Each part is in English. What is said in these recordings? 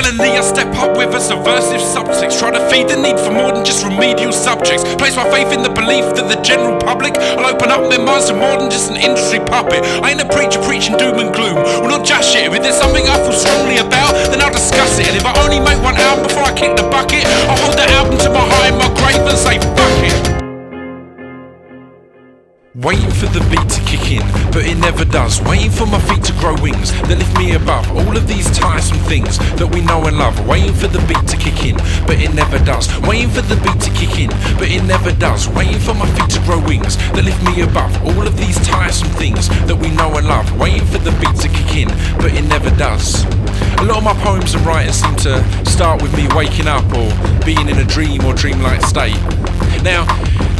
Silently I step up with a subversive subtext Try to feed the need for more than just remedial subjects. Place my faith in the belief that the general public Will open up their minds to more than just an industry puppet. I ain't a preacher preaching doom and gloom. Well not just shit, if there's something I feel strongly about Then I'll discuss it. And if I only make one album before I kick the bucket I'll hold that album to my heart in my grave and say fuck it Waiting for the beat to kick in, but it never does. Waiting for my feet to grow wings that lift me above all of these tiresome things that we know and love. Waiting for the beat to kick in, but it never does. Waiting for the beat to kick in, but it never does. Waiting for my feet to grow wings that lift me above all of these tiresome things that we know and love. Waiting for the beat to kick in, but it never does. A lot of my poems and writings seem to start with me waking up or being in a dream or dreamlike state. Now,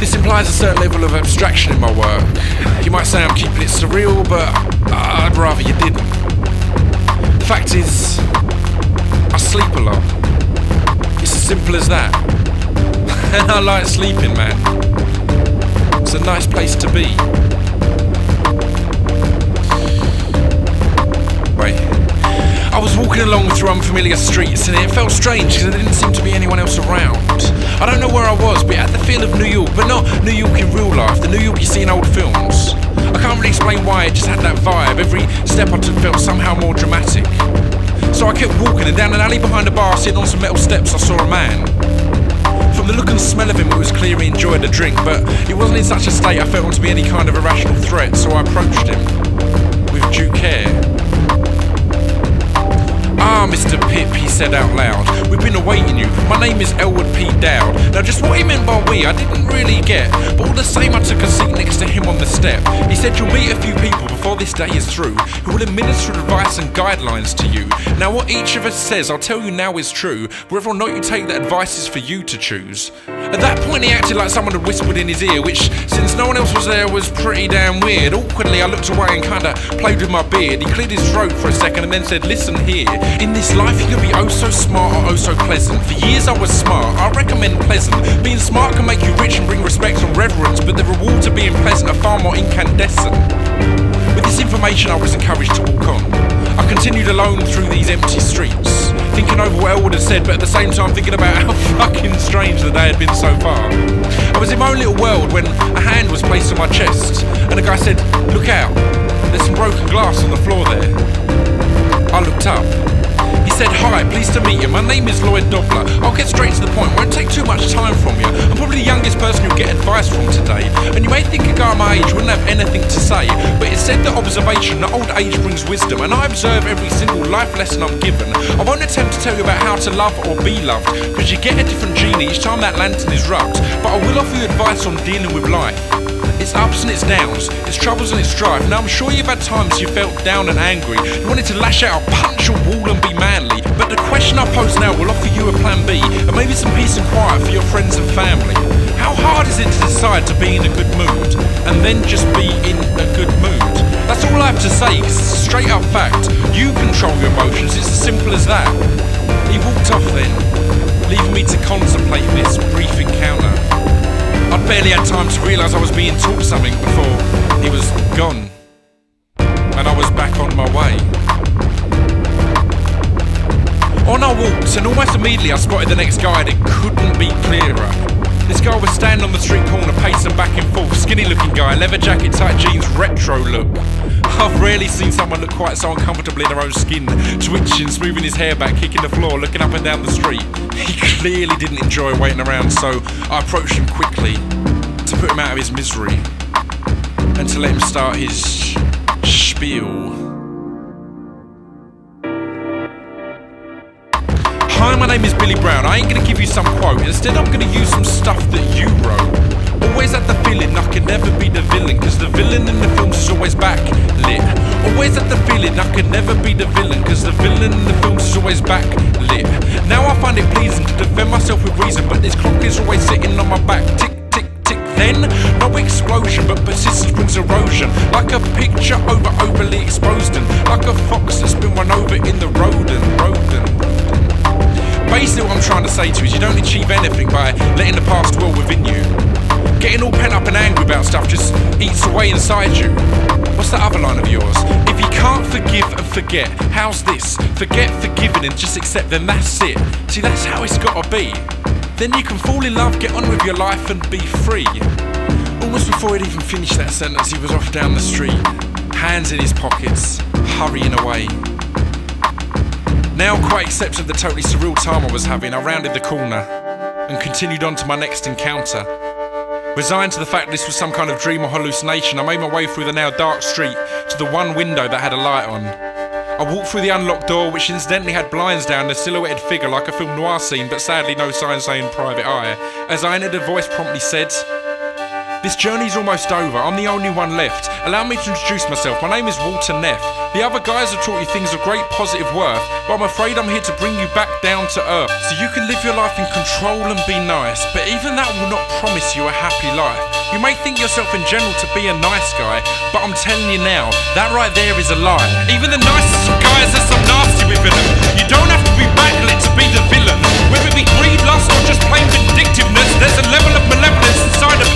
this implies a certain level of abstraction in my work. You might say I'm keeping it surreal, but I'd rather you didn't. The fact is, I sleep a lot. It's as simple as that. and I like sleeping, man. It's a nice place to be. Walking along through unfamiliar streets and it felt strange because there didn't seem to be anyone else around. I don't know where I was, but it had the feel of New York, but not New York in real life, the New York you see in old films. I can't really explain why, it just had that vibe. Every step I took felt somehow more dramatic. So I kept walking and down an alley behind a bar, sitting on some metal steps, I saw a man. From the look and smell of him, it was clear he enjoyed a drink, but he wasn't in such a state I felt to be any kind of irrational threat, so I approached him with due care. Ah, Mr. Pip, he said out loud, we've been awaiting you. My name is Elwood P. Dowd. Now, just what he meant by we, I didn't really get, but all the same, I took a seat next to him on the step. He said you'll meet a few people before this day is through who will administer advice and guidelines to you. Now, what each of us says, I'll tell you now is true. Whether or not you take that advice is for you to choose. At that point, he acted like someone had whispered in his ear, which, since no one else was there, was pretty damn weird. Awkwardly, I looked away and kinda played with my beard. He cleared his throat for a second and then said, Listen here. In this life, you can be oh so smart or oh so pleasant. For years, I was smart. I recommend pleasant. Being smart can make you rich and bring respect and reverence, but the rewards of being pleasant are far more incandescent. With this information, I was encouraged to walk on. I continued alone through these empty streets, thinking over what Elwood had said, but at the same time thinking about how fucking strange the day had been so far. I was in my own little world when a hand was placed on my chest, and a guy said, Look out, there's some broken glass on the floor there. Name is Lloyd Dobler. I'll get straight to the point, won't take too much time from you. I'm probably the youngest person you'll get advice from today. And you may think a guy my age wouldn't have anything to say, but it's said that observation, that old age brings wisdom, and I observe every single life lesson I'm given. I won't attempt to tell you about how to love or be loved, because you get a different genie each time that lantern is rubbed. But I will offer you advice on dealing with life. Its ups and its downs, its troubles and its strife. Now I'm sure you've had times you felt down and angry. You wanted to lash out, punch a wall and be manly. But the question I pose now will offer you a plan B, and maybe some peace and quiet for your friends and family. How hard is it to decide to be in a good mood, and then just be in a good mood? That's all I have to say, because it's a straight up fact. You control your emotions, it's as simple as that. He walked off then, leaving me to contemplate this brief encounter. I'd barely had time to realise I was being taught something before he was gone. And I was back on my way. On our walks, and almost immediately I spotted the next guy that couldn't be clearer. This guy was standing on the street corner, pacing back and forth, skinny looking guy, leather jacket, tight jeans, retro look. I've rarely seen someone look quite so uncomfortable in their own skin, twitching, smoothing his hair back, kicking the floor, looking up and down the street. He clearly didn't enjoy waiting around, so I approached him quickly to put him out of his misery and to let him start his spiel. Name is Billy Brown. I ain't gonna give you some quote. Instead, I'm gonna use some stuff that you wrote. Always had the feeling I could never be the villain, cause the villain in the films is always back. backlit. Always had the feeling I could never be the villain, cause the villain in the films is always back. backlit. Now I find it pleasing to defend myself with reason, but this clock is always sitting on my back. Tick, tick, tick. Then, no explosion, but persistence brings erosion. Like a picture over overly exposed, and like a fox that's been run over in the road and rodent. Basically, what I'm trying to say to you is you don't achieve anything by letting the past dwell within you. Getting all pent up and angry about stuff just eats away inside you. What's that other line of yours? If you can't forgive and forget. How's this? Forget forgiving and just accept, then that's it. See, that's how it's gotta be. Then you can fall in love, get on with your life, and be free. Almost before he'd even finished that sentence, he was off down the street, hands in his pockets, hurrying away. Now, quite accepting the totally surreal time I was having, I rounded the corner and continued on to my next encounter. Resigned to the fact this was some kind of dream or hallucination, I made my way through the now dark street to the one window that had a light on. I walked through the unlocked door, which incidentally had blinds down, a silhouetted figure like a film noir scene, but sadly no sign saying private eye. As I entered, a voice promptly said, this journey's almost over. I'm the only one left. Allow me to introduce myself. My name is Walter Neff. The other guys have taught you things of great positive worth, but I'm afraid I'm here to bring you back down to earth. So you can live your life in control and be nice, but even that will not promise you a happy life. You may think yourself in general to be a nice guy, but I'm telling you now, that right there is a lie. Even the nicest of guys are some nasty within them. You don't have to be backlit to be the villain. Whether it be greed, lust, or just plain vindictiveness, there's a level of malevolence inside of